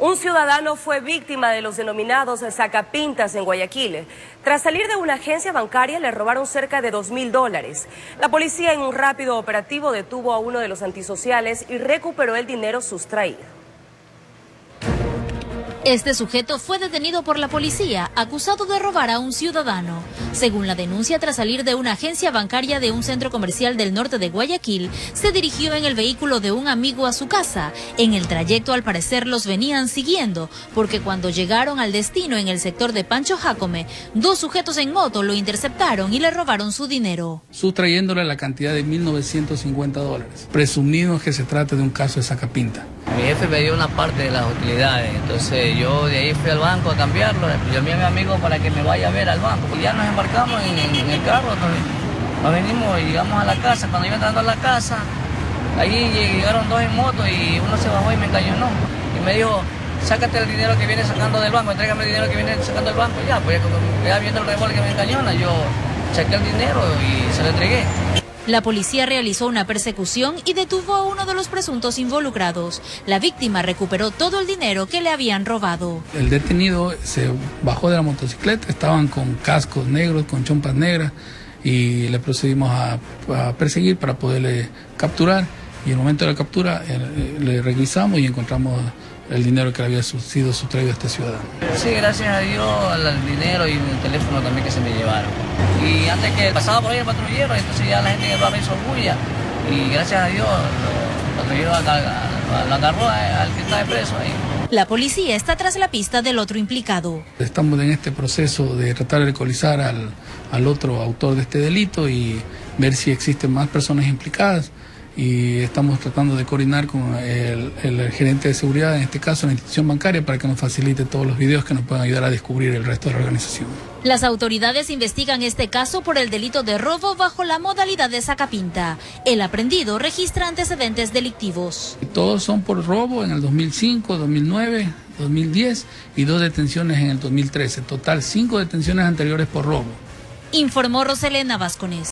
Un ciudadano fue víctima de los denominados sacapintas en Guayaquil. Tras salir de una agencia bancaria le robaron cerca de dos mil dólares. La policía en un rápido operativo detuvo a uno de los antisociales y recuperó el dinero sustraído. Este sujeto fue detenido por la policía, acusado de robar a un ciudadano. Según la denuncia, tras salir de una agencia bancaria de un centro comercial del norte de Guayaquil, se dirigió en el vehículo de un amigo a su casa. En el trayecto, al parecer, los venían siguiendo, porque cuando llegaron al destino en el sector de Pancho Jacome, dos sujetos en moto lo interceptaron y le robaron su dinero. Sustrayéndole la cantidad de 1.950 dólares. Presumimos que se trata de un caso de sacapinta. Mi jefe me dio una parte de las utilidades, entonces yo de ahí fui al banco a cambiarlo, llamé a mi amigo para que me vaya a ver al banco. Y ya nos embarcamos en, el carro, nos, venimos y llegamos a la casa. Cuando iba entrando a la casa, ahí llegaron dos en moto y uno se bajó y me encañonó. Y me dijo, sácate el dinero que viene sacando del banco, entrégame el dinero que viene sacando del banco. Ya, pues ya viendo el revólver que me encañona, yo saqué el dinero y se lo entregué. La policía realizó una persecución y detuvo a uno de los presuntos involucrados. La víctima recuperó todo el dinero que le habían robado. El detenido se bajó de la motocicleta, estaban con cascos negros, con chompas negras y le procedimos a, perseguir para poderle capturar. Y en el momento de la captura eh, le revisamos y encontramos el dinero que le había sido sustraído a este ciudadano. Sí, gracias a Dios, al dinero y el teléfono también que se me llevaron. Y antes que pasaba por ahí el patrullero, entonces ya la gente que va me hizo bulla. Y gracias a Dios, el patrullero lo agarró al que está preso ahí. La policía está tras la pista del otro implicado. Estamos en este proceso de tratar de alcoholizar al, al otro autor de este delito y ver si existen más personas implicadas y estamos tratando de coordinar con el, gerente de seguridad, en este caso la institución bancaria, para que nos facilite todos los videos que nos puedan ayudar a descubrir el resto de la organización. Las autoridades investigan este caso por el delito de robo bajo la modalidad de sacapinta. El aprendido registra antecedentes delictivos. Todos son por robo en el 2005, 2009, 2010 y dos detenciones en el 2013. Total, cinco detenciones anteriores por robo. Informó Roselena Vascones.